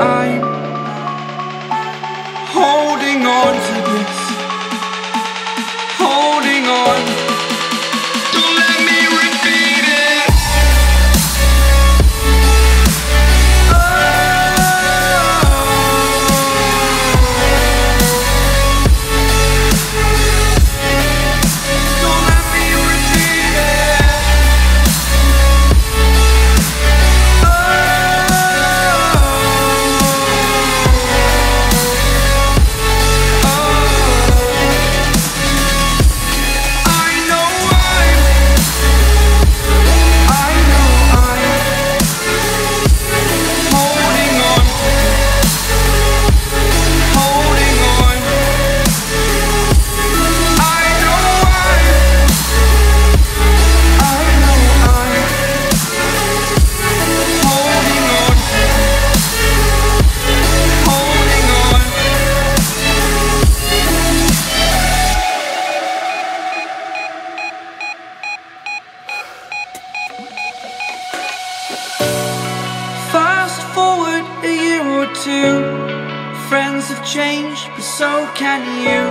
I'm have changed, but so can you.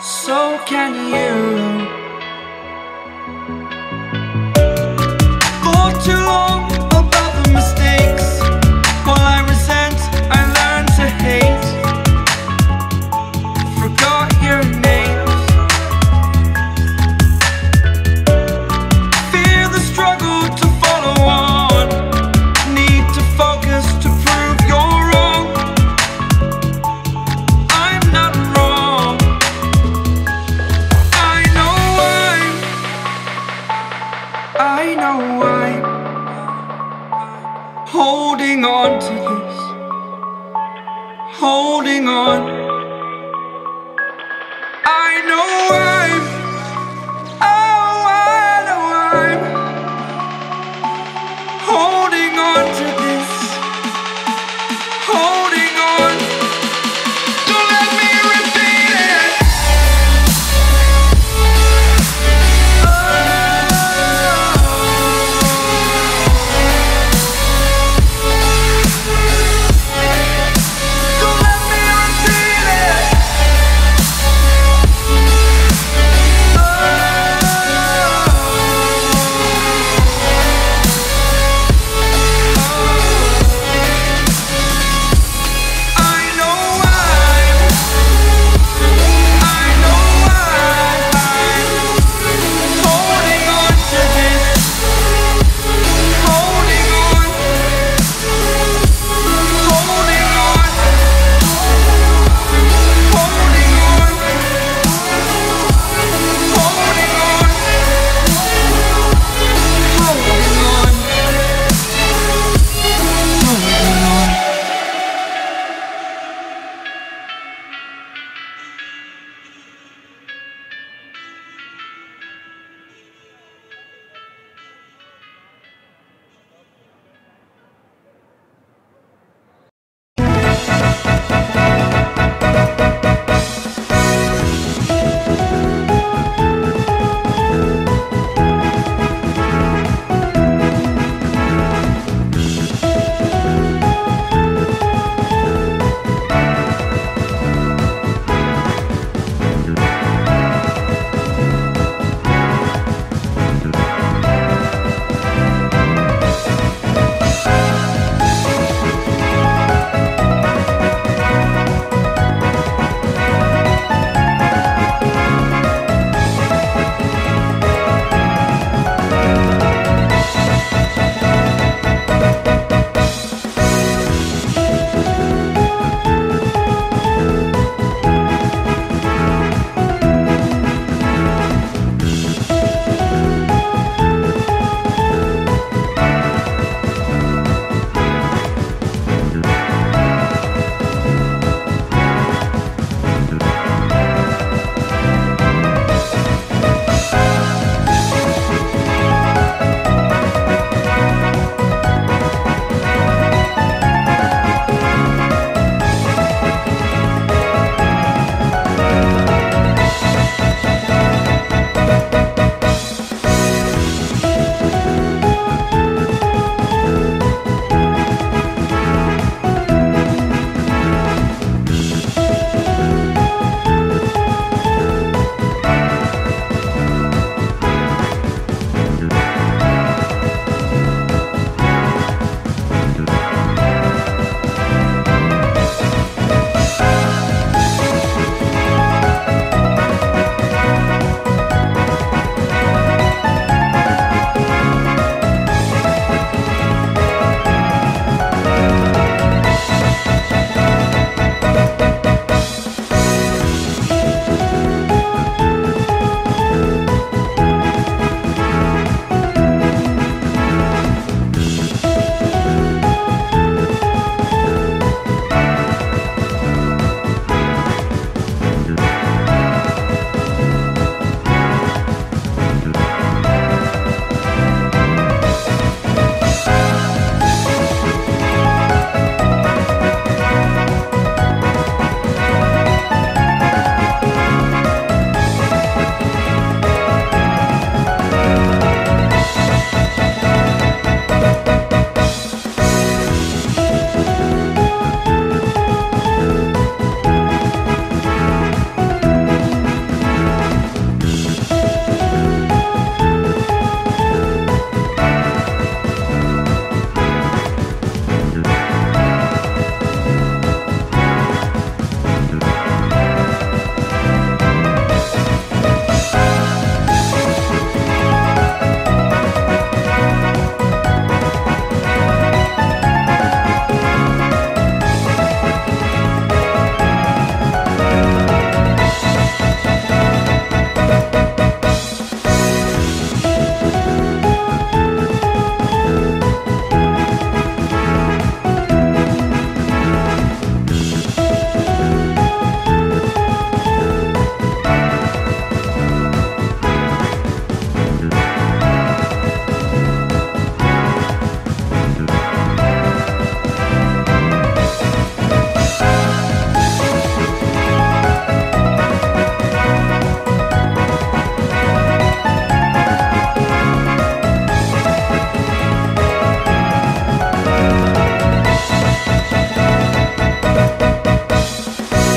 So can you.